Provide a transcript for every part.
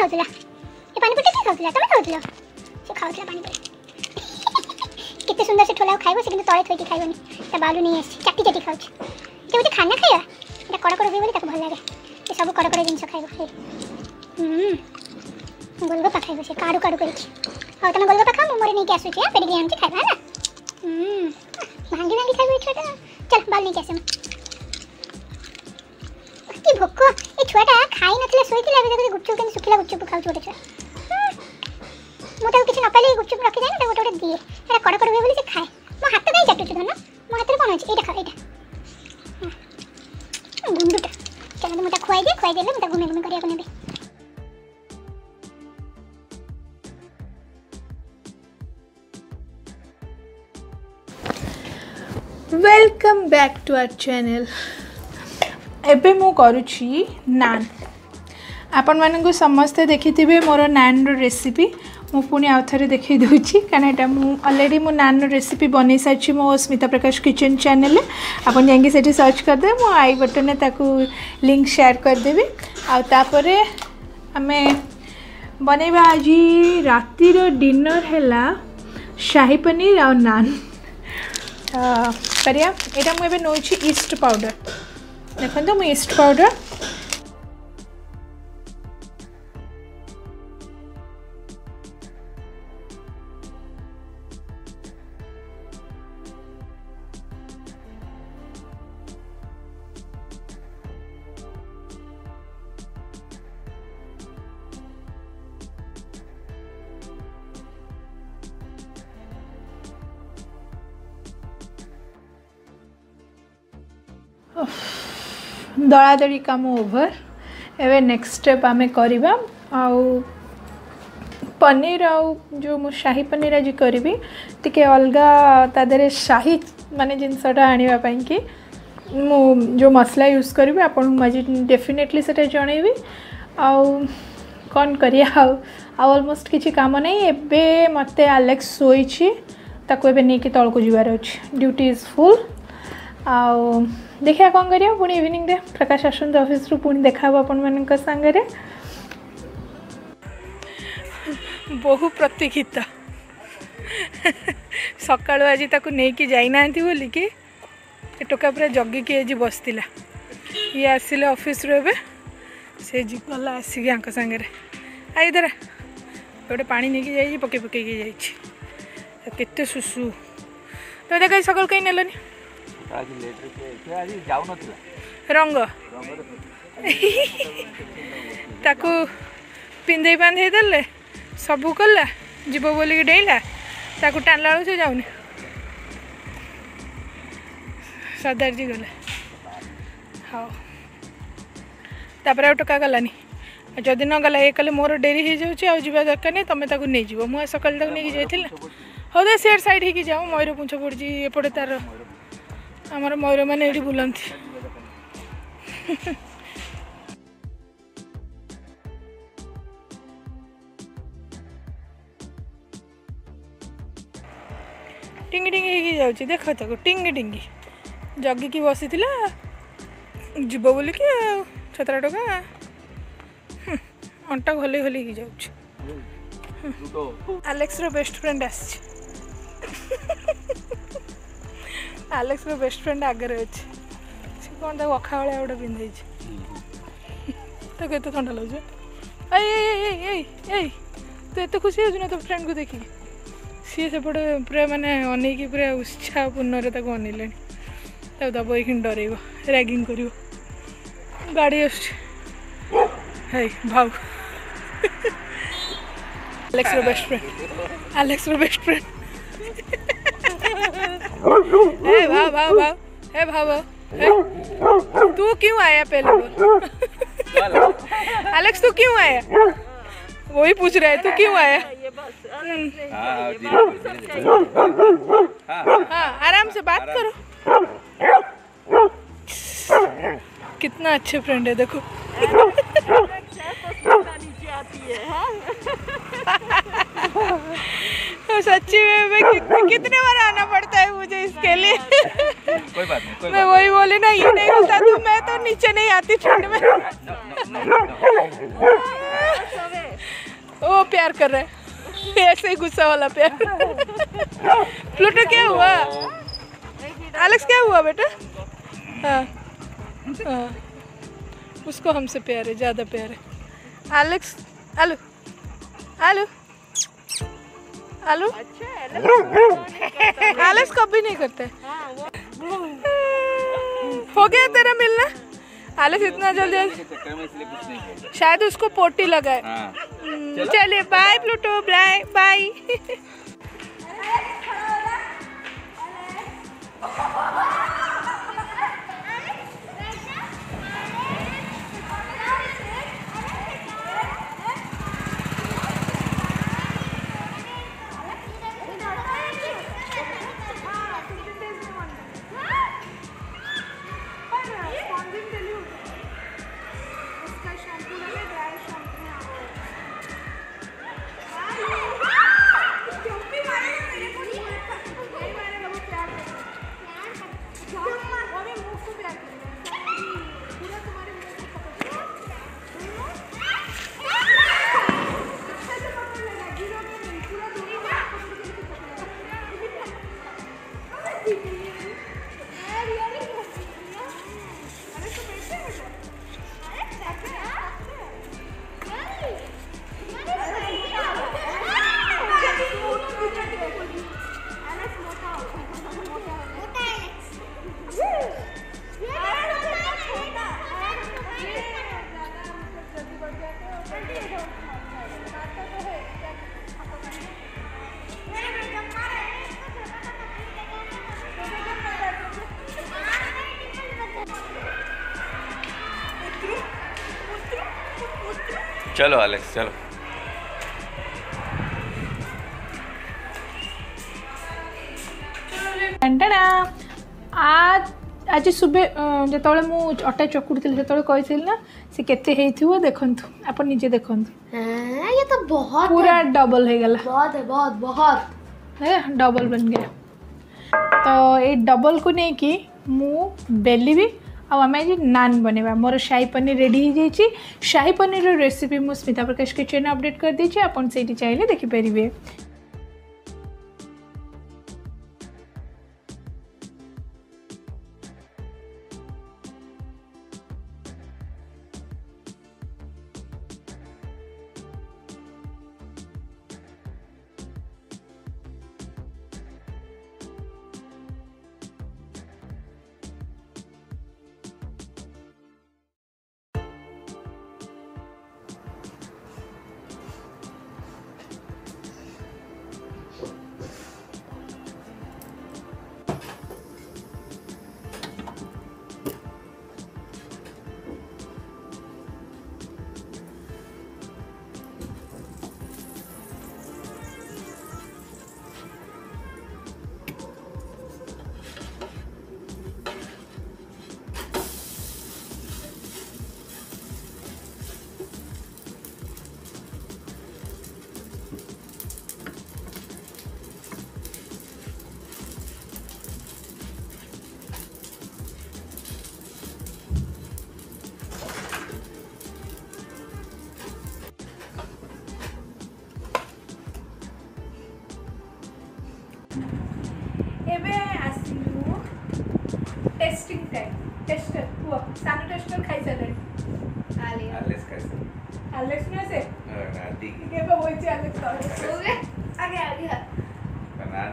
ଖାଉଥିଲା ଏ ପାଣିପୁରି କିଏ ଖାଉଥିଲା ତମେ ଖାଉଥିଲ ସେ ଖାଉଥିଲା ପାଣିପୁରି କେତେ ସୁନ୍ଦର ସେ ଠୋଲାକୁ ଖାଇବ ସେ କିନ୍ତୁ ତଳେ ଥୋଇକି ଖାଇବନି ତା ବାଲୁ ନେଇ ଆସିଛି ଚାଟି ଚାଟି ଖାଉଛି ସେ ହେଉଛି ଖାନା ଖାଇବା ଏଇଟା କଡ଼କଡ଼ ହୁଏ ବୋଲି ତାକୁ ଭଲ ଲାଗେ ସେ ସବୁ କଡ଼କଡ଼ ଜିନିଷ ଖାଇବ ଗୋଲଗପା ଖାଇବ ସେ କାଡ଼ୁ କାଡ଼ୁ କରିକି ହଉ ତମେ ଗୋଲଗପା ଖାଅ ମୁଁ ମୋର ନେଇକି ଆସୁଛି ପେଡ଼ିକି ଆଣୁଛି ଖାଇବା ହେଲା ଭାଙ୍ଗି ଭାଙ୍ଗି ଖାଇବ ଏଇ ଛୁଆଟା ଚାଲ ବାଲୁ ନେଇକି ଆସ କି ଭୋକ ଛୁଆଟା ଖାଇ ନଥିଲା ଶୋଇଥିଲା ଏବେ ଦେଖୁଛି ଗୁପଚୁପ୍ କେମିତି ଶୁଖିଲା ଗୁପଚୁପ୍ ଖାଉଛି ଗୋଟେ ଛୁଆ ମୁଁ ତାକୁ କିଛି ନ ପାଇଲେ ଗୁପଚୁପ୍ ରଖିଯାଏ ତାକୁ ଗୋଟେ ଗୋଟେ ଦିଏ ଏଇଟା କଡ଼ କଡ଼ ହୁଏ ବୋଲି ସେ ଖାଏ ମୋ ହାତ କାହିଁ ଚାଟୁଛୁ ଧନ ମୋ ହାତରେ କ'ଣ ଅଛି ଏଇଟା ଖାଅ ଏଇଟା ଗୁଣ୍ଡୁଟା ଚାଲନ୍ତୁ ମୁଁ ତାକୁ ଖୁଆଇ ଦିଏ ଖୁଆଇ ଦେଲେ ମୁଁ ତାକୁ ଗୁମି ଗୁମି କରିବାକୁ ନେବି Welcome back to our channel. ଏବେ ମୁଁ କରୁଛି ନାନ୍ ଆପଣମାନଙ୍କୁ ସମସ୍ତେ ଦେଖିଥିବେ ମୋର ନାନ୍ର ରେସିପି ମୁଁ ପୁଣି ଆଉ ଥରେ ଦେଖାଇ ଦେଉଛି କାରଣ ଏଇଟା ମୁଁ ଅଲରେଡ଼ି ମୁଁ ନାନ୍ର ରେସିପି ବନେଇ ସାରିଛି ମୋ ସ୍ମିତା ପ୍ରକାଶ କିଚେନ୍ ଚ୍ୟାନେଲ୍ରେ ଆପଣ ଯାଇକି ସେଠି ସର୍ଚ୍ଚ କରିଦେବେ ମୁଁ ଆଇ ବଟନ୍ରେ ତାକୁ ଲିଙ୍କ୍ ସେୟାର କରିଦେବି ଆଉ ତାପରେ ଆମେ ବନେଇବା ଆଜି ରାତିର ଡିନର୍ ହେଲା ଶାହି ପନିର ଆଉ ନାନ୍ କରିବା ଏଇଟା ମୁଁ ଏବେ ନେଉଛି yeast powder Dan de meest powder. ଦଳାଦଳି କାମ ଓଭର ଏବେ ନେକ୍ସଟ ଷ୍ଟେପ୍ ଆମେ କରିବା ଆଉ ପନିର ଆଉ ଯେଉଁ ମୁଁ ଶାହି ପନିର ଆଜି କରିବି ଟିକେ ଅଲଗା ତା ଦେହରେ ଶାହି ମାନେ ଜିନିଷଟା ଆଣିବା ପାଇଁକି ମୁଁ ଯେଉଁ ମସଲା ୟୁଜ୍ କରିବି ଆପଣଙ୍କୁ ଆଜି ଡେଫିନେଟଲି ସେଇଟା ଜଣେଇବି ଆଉ କ'ଣ କରିବା ଆଉ ଆଉ ଅଲମୋଷ୍ଟ କିଛି କାମ ନାହିଁ ଏବେ ମୋତେ ଆଲେକ୍ସ ଶୋଇଛି ତାକୁ ଏବେ ନେଇକି ତଳକୁ ଯିବାର ଅଛି ଡ୍ୟୁଟି ଇଜ୍ ଫୁଲ୍ आखिया कौन कर इवनिंग रे प्रकाश आसन्त अफिस पुणी देखा आपण मान सांगे बहु प्रतीक्षित सका आज ताकि जाना बोल कि टोका पूरा जगिक बसला ये आसल अफिस ए से गला आसिक सांगे आई दरा गोटे पा नहीं पक पक जाते सुसु तो देख सकल कहीं नेलनी रंग पिंधे बांधे सब कला जीव बोल डेला टाला बेलू से जाऊन सदार जी गला हाँ टका गलानी जदि न गला ये कले मोर डेरी जा दरकार नहीं तुम्हें नहीं जीव मुझ सकाल नहीं जाइए हाँ सियार सैड हो जाओ मयूर पुछ पड़ी एपटे तार आमर मयूर मैंने ये बुलाते टिंगी टिंगी जा देख तक टिंगी टिंगी जगिक बसी जीव बोल कि छतरा टा अंटा घोल घोल आलेक्स रेस्ट फ्रेंड आ ଆଲେକ୍ସର ବେଷ୍ଟ ଫ୍ରେଣ୍ଡ ଆଗରେ ଅଛି ସେ କ'ଣ ତାକୁ ଅଖାଭଳିଆ ଗୋଟେ ପିନ୍ଧେଇଛି ତାକୁ ଏତେ ଥଣ୍ଡା ଲାଗୁଛି ଏଇ ଏଇ ଏଇ ଏଇ ତୁ ଏତେ ଖୁସି ହେଉଛୁ ନା ତୋ ଫ୍ରେଣ୍ଡକୁ ଦେଖିକି ସିଏ ସେପଟେ ପୁରା ମାନେ ଅନେଇକି ପୁରା ଉତ୍ସାହପୂର୍ଣ୍ଣରେ ତାକୁ ଅନେଇଲେଣି ତାକୁ ଦବ ଏଇଖିଣି ଡରେଇବ ରାଗିଂ କରିବ ଗାଡ଼ି ଆସୁଛି ହେଇ ଭାଉ ଆଲେକ୍ସର ବେଷ୍ଟ ଫ୍ରେଣ୍ଡ ଆଲେକ୍ସର ବେଷ୍ଟ ଫ୍ରେଣ୍ଡ है भाव भाव भाव है भाव तू क्यों आया पहले बोल एलेक्स तू क्यों आया वो ही पूछ रहा है तू क्यों आया हाँ, आराम से बात करो कितना अच्छे फ्रेंड है देखो अच्छा, तो आती है हाँ। हूँ सच्ची में मैं कितने कितने बार आना पड़ता है मुझे इसके लिए कोई बात नहीं कोई मैं वही बोली ना ये नहीं होता तो मैं तो नीचे नहीं आती ठंड में वो प्यार कर रहे हैं ऐसे ही गुस्सा वाला प्यार प्लूटो क्या हुआ एलेक्स क्या हुआ बेटा हाँ, हाँ। उसको हमसे प्यार है ज़्यादा प्यार है एलेक्स हेलो हेलो आलू अच्छा, आलस कभी नहीं करते हाँ, हो गया तेरा मिलना आलस इतना जल्दी शायद उसको पोटी लगा है हाँ। हम्म, चलिए bye Pluto bye bye Oh, Thank you. चलो अलेक्स चलो आज आज सुबह जो मुझे अटा चकुड़ी थी जो कही ना से के देखु आप निजे देखु ये तो बहुत पूरा डबल हो गला बहुत है बहुत बहुत है डबल बन गया तो ये डबल को नहीं कि मु बेली भी आम आज नान बनवा मोर शाही पनीर रेडी शाही पनीर रेसीपी मुझ स्मिता प्रकाश किचेन अपडेट कर चाहिए देखिपर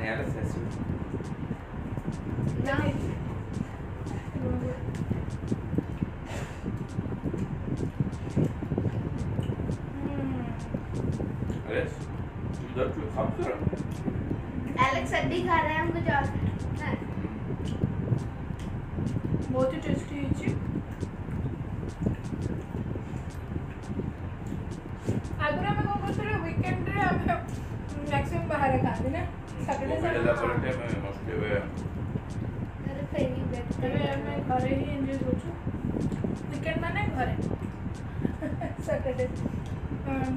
analysis. Nice. Alex, इधर क्यों खा रहा है? एलेक्स अभी खा रहा है हमको चार बहुत ही टेस्टी है जी आगरा में कौन कौन से वीकेंड रे हमें मैक्सिमम बाहर खा देना मिडल अपरेटे में अरे मैं घरे ही एंजॉय सोचो वीकेंड माने घरे सैटरडे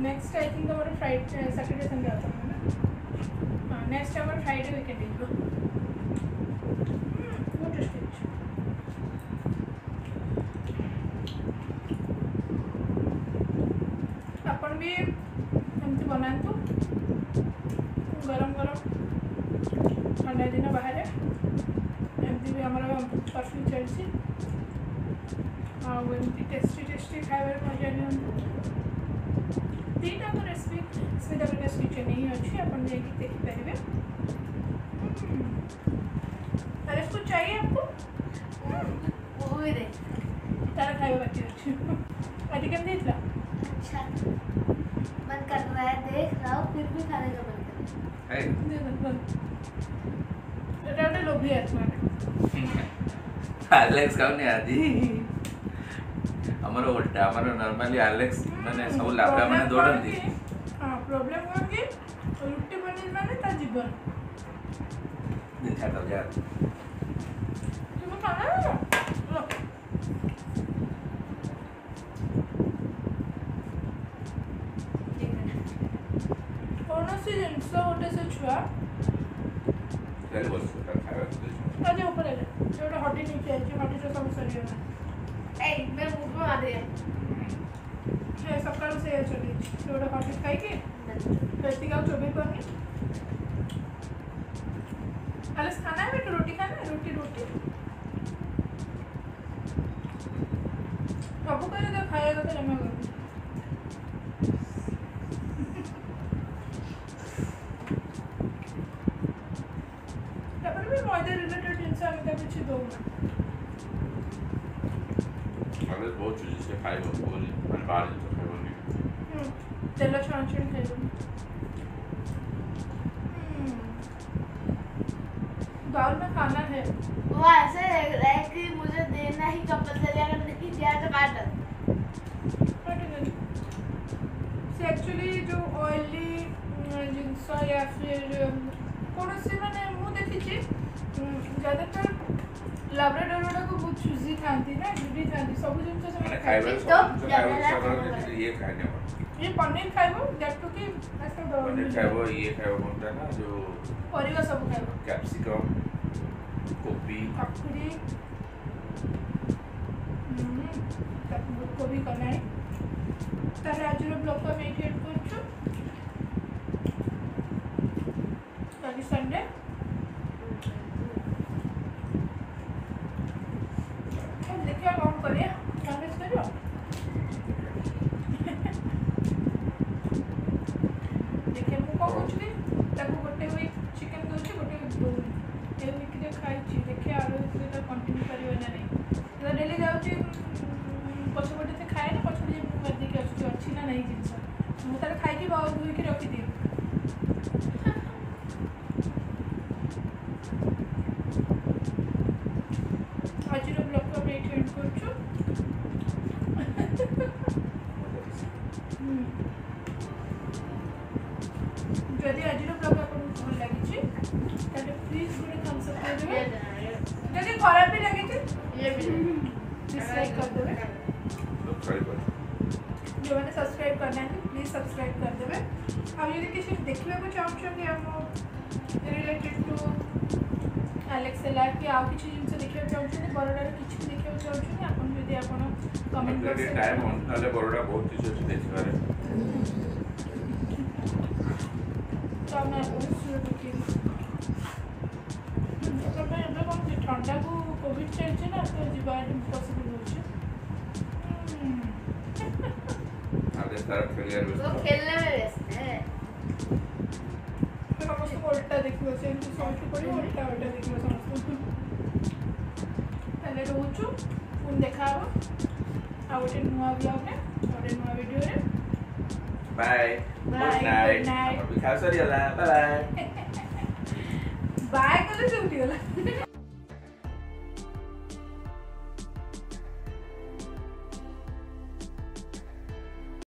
नेक्स्ट आई थिंक हमारा फ्राइडे सैटरडे संडे आता है ना हां नेक्स्ट हमारा फ्राइडे वीकेंड है हम्म, भी तो बनातु तो। ଥଣ୍ଡା ଦିନ ବାହାରେ ଏମିତି ବି ଆମର ପସନ୍ଦ ଚାଲିଛି ଆଉ ଏମିତି ଟେଷ୍ଟି ଟେଷ୍ଟି ଖାଇବାରେ ମଜା ନିଅନ୍ତୁ ଦୁଇଟାଙ୍କ ରେସିପି ସ୍ମିତା ପ୍ରକାଶ କିଚେନ୍ ହିଁ ଅଛି ଆପଣ ଯାଇକି ଦେଖିପାରିବେ अरे इसको चाहिए आपको वो भी दे तारा खाए बच्चे अच्छे अधिकम देख रहा अच्छा मन कर रहा है देख रहा हूँ फिर भी खाने का मन है डॉक्टर लोग भी अच्छा एलेक्स कौन है आदि અમારો ઉલટા અમારો નોર્મલી આલેક્સ મને સૌ લાભડા મને દોડન દી હા પ્રોબ્લેમ કોણ કે ઉલટી બની મને તા જીવન દેખાતો યાર તમે કામ एवढं पाकिट काय की प्रतिकाव चोबी पनीर आलस खाना है रोटी खाना है रोटी रोटी बाबू करे तो खाया तो जमा संस्था या फिर कौन मैंने मु देखी ज्यादातर ଲାବ୍ରାଡୋରଟା କୁ ବହୁତ ଚୁଜି ଥାନ୍ତି ନା ଚୁଜି ଥାନ୍ତି ସବୁ ଜିନିଷ ସେମାନେ ଖାଇବେ ତ ଇଏ ଖାଇବ ଇଏ ପନିର ଖାଇବ ଦ୍ୟାଟୁ କି ପନିର ଖାଇବ ଇଏ ଖାଇବ କୋନଟା ନା ଯୋଉ ପରିବା ସବୁ ଖାଇବ କ୍ୟାପ୍ସିକମ୍ କୋବି କାକୁଡି କୋବି କଲାଣି ତାହେଲେ ଆଜିର ବ୍ଲଗ୍ ଆମେ ଏଇଠି ଏଡ୍ କରୁଛୁ যদি আজির ব্লগ আপনার ভাল লাগিছে তাহলে প্লিজ গোটে থামস আপ করে দেবে যদি খারাপ বি লাগিছে ডিসলাইক कर देवे जो मैंने सब्सक्राइब करना है प्लीज सब्सक्राइब कर देवे आप यदि किसी देखने को चाहते हैं रिलेटेड टू ଆଲେକ୍ସେଲା କି ଆଉ କିଛି ଜିନିଷ ଦେଖିବାକୁ ଚାହୁଁଛନ୍ତି ବରୋଡ଼ାର କିଛି ଦେଖିବାକୁ ଚାହୁଁଛନ୍ତି ଆପଣ ଯଦି ଆପଣ କମେଣ୍ଟ ଟାଇମ୍ ନହେଲେ ବରୋଡ଼ା ବହୁତ କିଛି ଅଛି ଦେଖିବାରେ ତ ଆମେ ତମେ ଏବେ କ'ଣ ଥଣ୍ଡାକୁ କୋଭିଡ଼ ଚାଲିଛି ନା ତ ଯିବା ଇମ୍ପସିବୁଲ୍ ହେଉଛି ଆଗେ ତାର ଖେଳିବାର ଖେଳିଲା ବେଳେ Vamos a por la declaración de su supuesto, porque ahora la declaración de supuesto. A mucho. Un el nuevo avión. Abre el nuevo video Bye. Bye. Bye. Bye. Bye. Bye. Bye. Bye. Bye. Bye. Bye. Bye. Bye. Bye. Bye.